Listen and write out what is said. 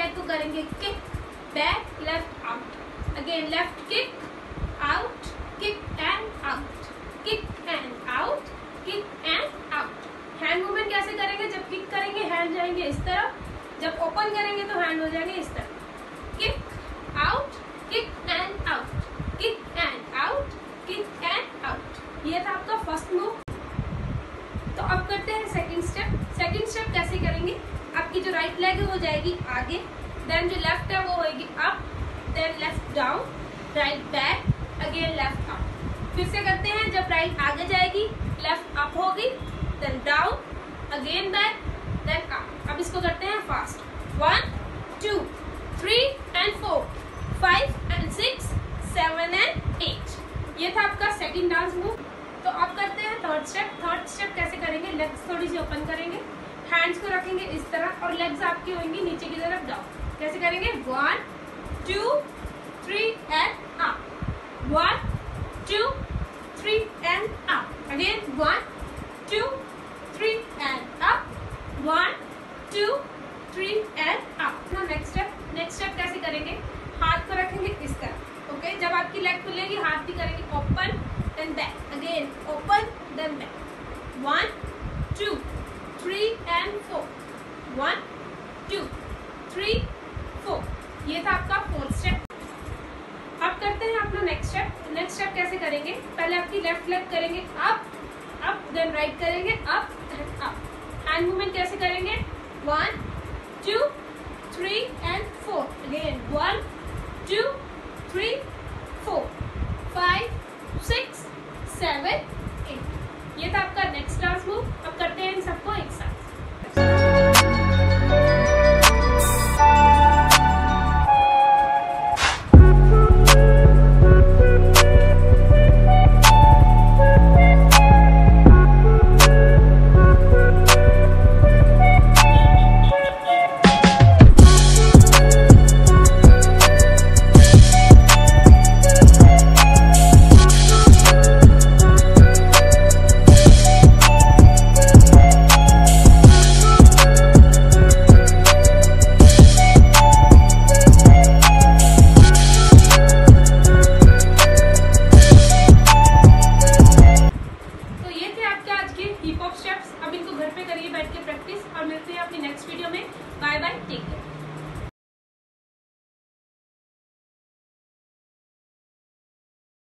Leg को करेंगे kick back left out again left kick out kick and out kick and out kick and out hand movement कैसे करेंगे? जब kick करेंगे hand जाएँगे इस तरफ़. जब ओपन करेंगे तो हैंड हो जाएँगे इस तरफ़. Kick out kick and out kick and out kick and out ये था आपका फ़र्स्ट मूव तो अब करते हैं सेकंड स्टेप सेकंड स्टेप कैसे करेंगे? आपकी जो राइट लेग है, वो जाएगी आगे. देन जो लेफ़्ट है वो होगी up then left down right back again left up फिर से करते हैं, जब राइट आगे जाएगी लेफ़्ट अप होगी then down again back then up अब इसको करते हैं fast one two three and four five and six seven and eight ये था आपका सेकेंड डांस मूव तो अब करते हैं थर्ड स्टेप थर्ड स्टेप कैसे करेंगे? लेग्स थोड़ी सी ओपन करेंगे. हैंड्स को रखेंगे इस तरह और लेग्स आपकी होंगी नीचे की तरफ़ डाउन कैसे करेंगे? One two three and up one two three and up again one two three and up one two three and up ना नेक्स्ट स्टेप नेक्स्ट स्टेप कैसे करेंगे? हाथ को रखेंगे इस तरह ओके जब आपकी लेग खुलेगी, हाथ भी करेंगे open then back again open then back one two three and four one two three four था आपका फोर्थ स्टेप अब करते हैं अपना नेक्स्ट स्टेप नेक्स्ट स्टेप कैसे करेंगे? पहले आपकी लेफ़्ट लेग करेंगे अप अप देन राइट करेंगे up and up hand movement कैसे करेंगे? One two three and four again one two three four five six seven eight ये था आपका नेक्स्ट डांस मूव अब करते हैं इन सबको Bye bye.